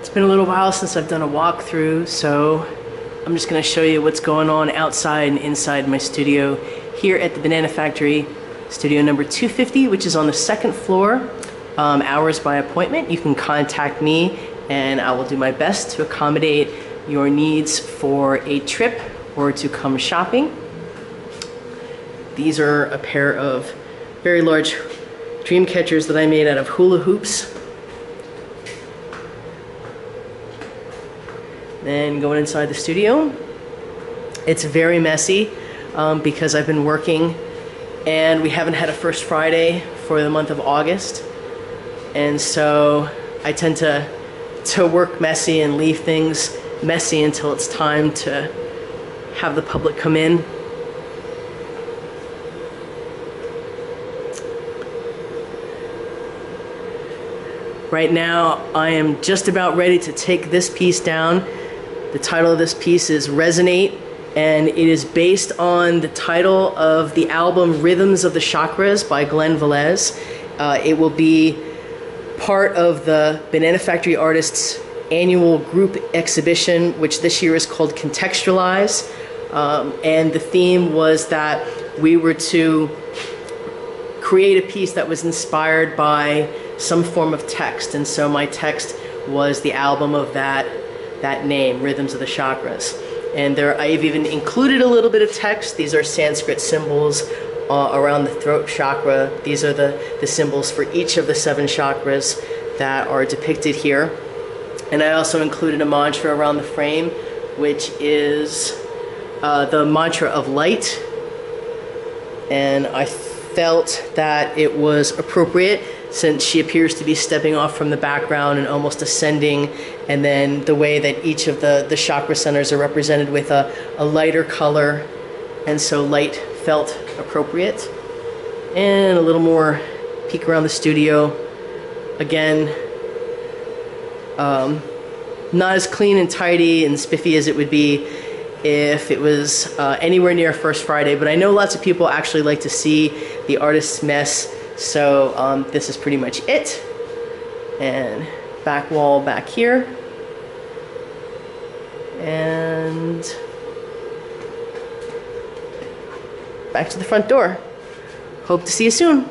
It's been a little while since I've done a walkthrough, so I'm just gonna show you what's going on outside and inside my studio here at the Banana Factory, studio number 250, which is on the second floor. Um, hours by appointment. You can contact me and I will do my best to accommodate your needs for a trip or to come shopping. These are a pair of very large dream catchers that I made out of hula hoops. Then going inside the studio, it's very messy um, because I've been working and we haven't had a first Friday for the month of August and so I tend to to work messy and leave things messy until it's time to have the public come in. Right now, I am just about ready to take this piece down. The title of this piece is Resonate, and it is based on the title of the album Rhythms of the Chakras by Glen Velez. Uh, it will be part of the Banana Factory Artists annual group exhibition, which this year is called Contextualize. Um, and the theme was that we were to create a piece that was inspired by some form of text. And so my text was the album of that, that name, Rhythms of the Chakras. And there, I've even included a little bit of text. These are Sanskrit symbols uh, around the throat chakra. These are the, the symbols for each of the seven chakras that are depicted here. And I also included a mantra around the frame, which is uh, the mantra of light. And I felt that it was appropriate since she appears to be stepping off from the background and almost ascending, and then the way that each of the, the chakra centers are represented with a, a lighter color, and so light felt appropriate. And a little more peek around the studio. Again, um, not as clean and tidy and spiffy as it would be if it was uh, anywhere near First Friday, but I know lots of people actually like to see the artist's mess, so um, this is pretty much it. And back wall back here. And back to the front door. Hope to see you soon.